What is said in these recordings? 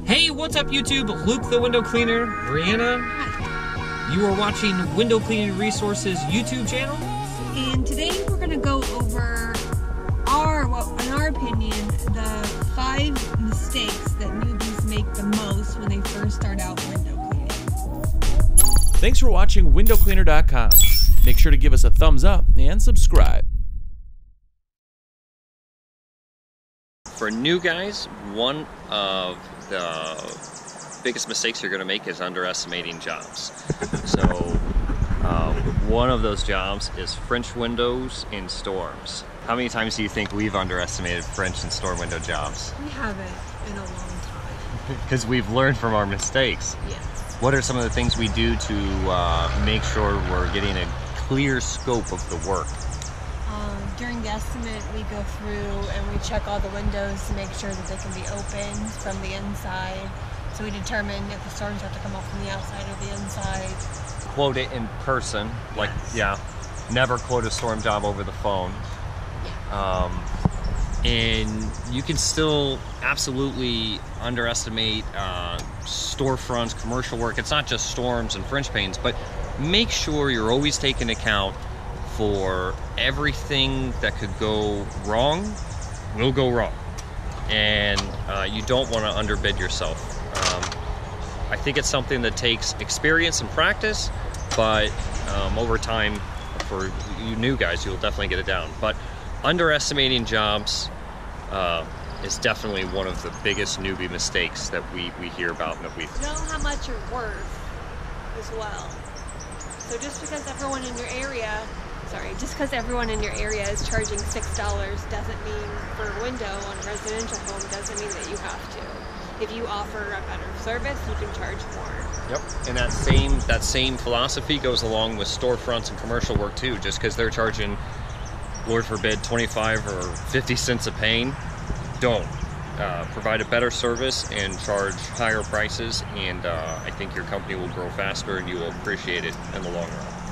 Hey, what's up YouTube? Luke the window cleaner, Reanna. You are watching Window Cleaning Resources YouTube channel. And today we're gonna go over our, well, in our opinion, the five mistakes that newbies make the most when they first start out window cleaning. Thanks for watching windowcleaner.com. Make sure to give us a thumbs up and subscribe. For new guys, one of the biggest mistakes you're going to make is underestimating jobs. So, um, one of those jobs is French windows in storms. How many times do you think we've underestimated French and storm window jobs? We haven't in a long time. Because we've learned from our mistakes. Yes. What are some of the things we do to uh, make sure we're getting a clear scope of the work? Estimate, we go through and we check all the windows to make sure that they can be opened from the inside. So we determine if the storms have to come up from the outside or the inside. Quote it in person, like yeah. Never quote a storm job over the phone. Um, and you can still absolutely underestimate uh, storefronts, commercial work. It's not just storms and French panes, but make sure you're always taking account for everything that could go wrong will go wrong. And uh, you don't want to underbid yourself. Um, I think it's something that takes experience and practice, but um, over time, for you new guys, you'll definitely get it down. But underestimating jobs uh, is definitely one of the biggest newbie mistakes that we, we hear about and that we Know how much you're worth as well. So just because everyone in your area, sorry, just because everyone in your area is charging six dollars doesn't mean for a window on a residential home doesn't mean that you have to. If you offer a better service, you can charge more. Yep. And that same that same philosophy goes along with storefronts and commercial work too. Just because they're charging, Lord forbid, 25 or 50 cents a pane, don't. Uh, provide a better service and charge higher prices, and uh, I think your company will grow faster and you will appreciate it in the long run.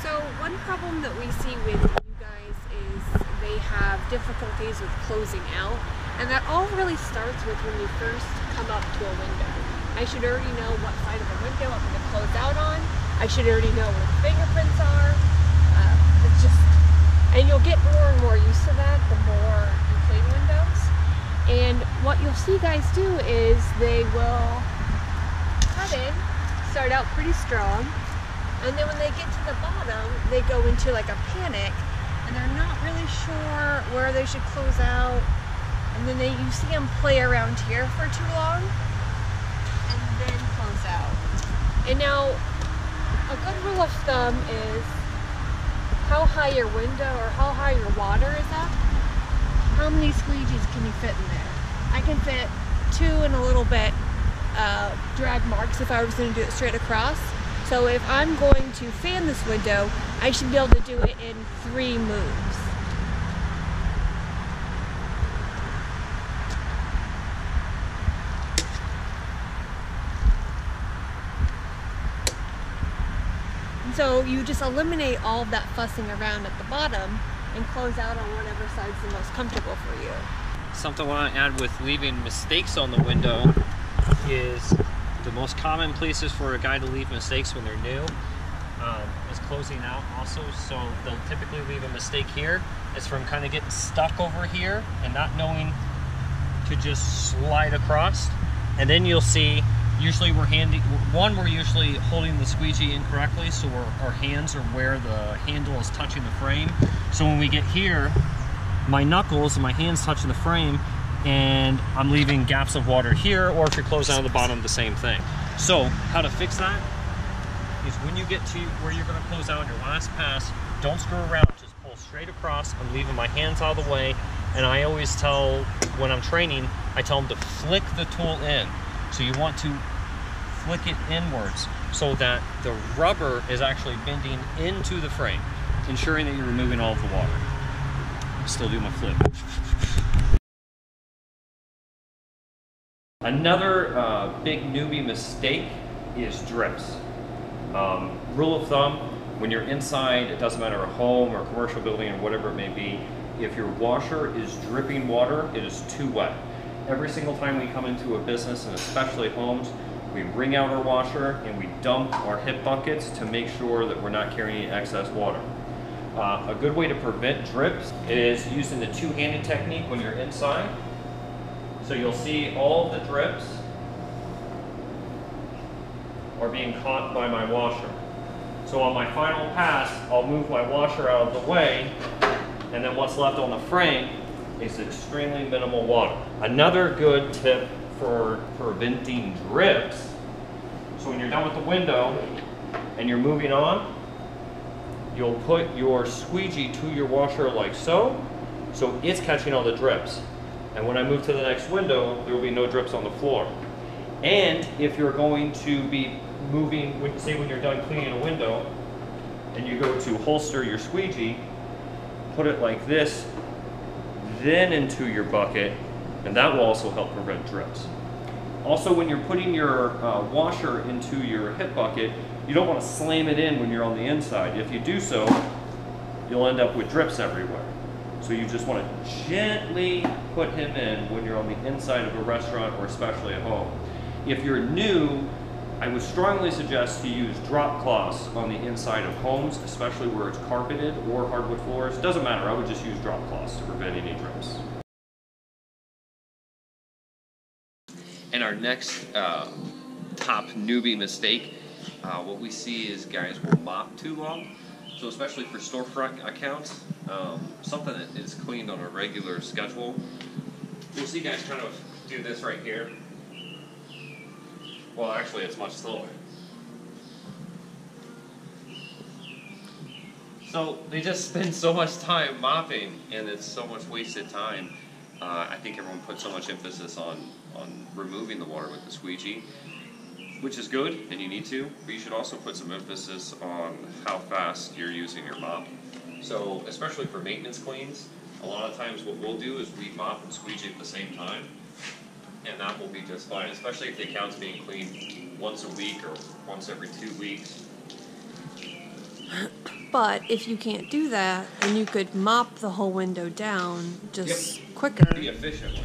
So one problem that we see with you guys is they have difficulties with closing out, and that all really starts with when you first come up to a window. I should already know what side of the window I'm going to close out on. I should already know where the fingerprints are. Uh, it's just, and you'll get more and more used to that the more you clean windows. And what you'll see guys do is they will cut in, start out pretty strong, and then when they get to the bottom, they go into like a panic and they're not really sure where they should close out. And then they you see them play around here for too long and then close out. And now a good rule of thumb is how high your window or how high your water is up. How many squeegees can you fit in there? I can fit two and a little bit uh, drag marks if I was going to do it straight across. So if I'm going to fan this window, I should be able to do it in three moves. And so you just eliminate all of that fussing around at the bottom and close out on whatever side's the most comfortable for you. Something I want to add with leaving mistakes on the window is the most common places for a guy to leave mistakes when they're new um, is closing out also. So they'll typically leave a mistake here. It's from kind of getting stuck over here and not knowing to just slide across. And then you'll see, usually we're handing, one, we're usually holding the squeegee incorrectly. So our hands are where the handle is touching the frame. So when we get here, my knuckles and my hands touching the frame and I'm leaving gaps of water here, or if you're closing out the bottom, the same thing. So how to fix that is when you get to where you're gonna close out your last pass, don't screw around, just pull straight across. I'm leaving my hands out of the way, and I always tell, when I'm training, I tell them to flick the tool in. So you want to flick it inwards so that the rubber is actually bending into the frame, ensuring that you're removing all of the water. Still do my flip. Another uh, big newbie mistake is drips. Um, rule of thumb, when you're inside, it doesn't matter a home or a commercial building or whatever it may be, if your washer is dripping water, it is too wet. every single time we come into a business and especially homes, we wring out our washer and we dump our hip buckets to make sure that we're not carrying excess water. Uh, a good way to prevent drips is using the two-handed technique when you're inside. So you'll see all the drips are being caught by my washer. So on my final pass, I'll move my washer out of the way, and then what's left on the frame is extremely minimal water. Another good tip for preventing drips, so when you're done with the window and you're moving on, you'll put your squeegee to your washer like so, so it's catching all the drips. And when I move to the next window, there will be no drips on the floor. And if you're going to be moving, say when you're done cleaning a window, and you go to holster your squeegee, put it like this, then into your bucket, and that will also help prevent drips. Also, when you're putting your uh, washer into your hip bucket, you don't want to slam it in when you're on the inside. If you do so, you'll end up with drips everywhere. So you just want to gently put him in when you're on the inside of a restaurant or especially at home. If you're new, I would strongly suggest to use drop cloths on the inside of homes, especially where it's carpeted or hardwood floors. Doesn't matter, I would just use drop cloths to prevent any drips. And our next uh, top newbie mistake, uh, what we see is guys will mop too long. So especially for storefront accounts, um, something that is cleaned on a regular schedule. We'll see guys kind of do this right here. Well, actually, it's much slower. So they just spend so much time mopping, and it's so much wasted time. Uh, I think everyone puts so much emphasis on on removing the water with the squeegee, which is good, and you need to. But you should also put some emphasis on how fast you're using your mop. So, especially for maintenance cleans, a lot of times what we'll do is we mop and squeegee at the same time and that will be just fine, especially if the account's being cleaned once a week or once every two weeks. But if you can't do that, then you could mop the whole window down just yep. quicker. Be efficiently.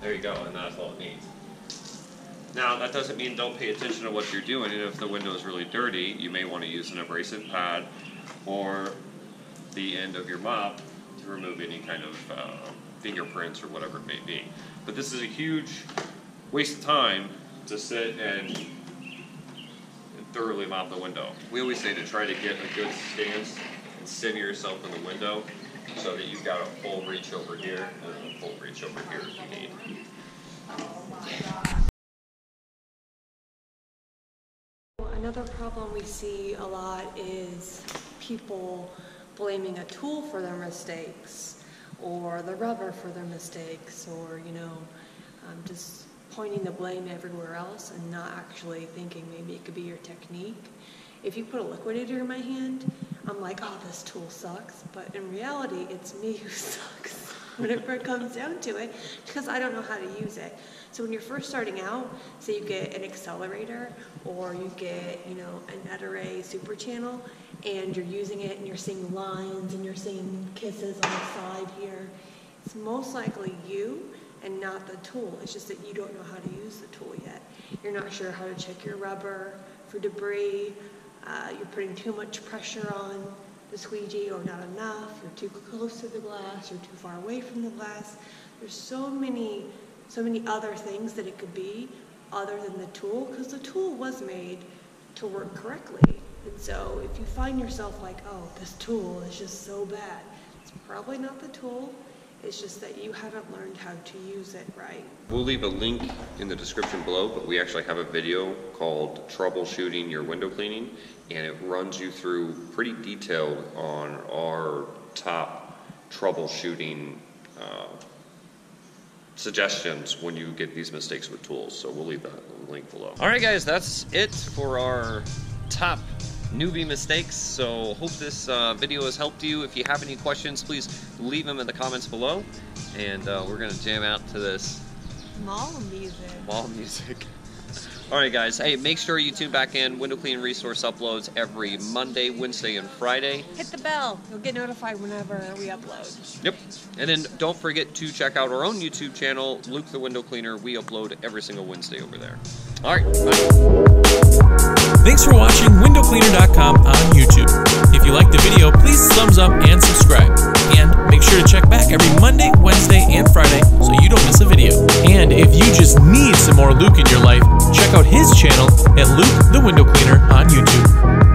There you go, and that's all it needs. Now, that doesn't mean don't pay attention to what you're doing, and if the window is really dirty, you may want to use an abrasive pad or the end of your mop to remove any kind of uh, fingerprints or whatever it may be. But this is a huge waste of time to sit and thoroughly mop the window. We always say to try to get a good stance and center yourself in the window so that you've got a full reach over here and a full reach over here if you need. Another problem we see a lot is people blaming a tool for their mistakes or the rubber for their mistakes or, you know, um, just pointing the blame everywhere else and not actually thinking maybe it could be your technique. If you put a liquidator in my hand, I'm like, oh, this tool sucks. But in reality, it's me who sucks whenever it comes down to it because I don't know how to use it. So when you're first starting out, say you get an Excelerator or you get, you know, an Ettore super channel and you're using it and you're seeing lines and you're seeing kisses on the side here, it's most likely you and not the tool. It's just that you don't know how to use the tool yet. You're not sure how to check your rubber for debris. Uh, you're putting too much pressure on the squeegee or not enough. You're too close to the glass. You're too far away from the glass. There's so many so many other things that it could be other than the tool because the tool was made to work correctly. And so if you find yourself like, oh, this tool is just so bad, it's probably not the tool. It's just that you haven't learned how to use it right. We'll leave a link in the description below, but we actually have a video called Troubleshooting Your Window Cleaning, and it runs you through pretty detailed on our top troubleshooting uh, suggestions when you get these mistakes with tools. So we'll leave that link below. All right, guys, that's it for our top newbie mistakes. So hope this uh, video has helped you. If you have any questions, please leave them in the comments below. And uh, we're gonna jam out to this mall music. Mall music. All right, guys. Hey, make sure you tune back in. Window cleaning resource uploads every Monday, Wednesday, and Friday. Hit the bell. You'll get notified whenever we upload. Yep. And then don't forget to check out our own YouTube channel, Luke the Window Cleaner. We upload every single Wednesday over there. All right. Bye. Thanks for watching windowcleaner.com on YouTube. If you liked the video, please thumbs up and subscribe. And make sure to check back every Monday, Wednesday, and Friday so you don't miss a video. And if you just need some more Luke in your life, check out his channel at Luke the Window Cleaner on YouTube.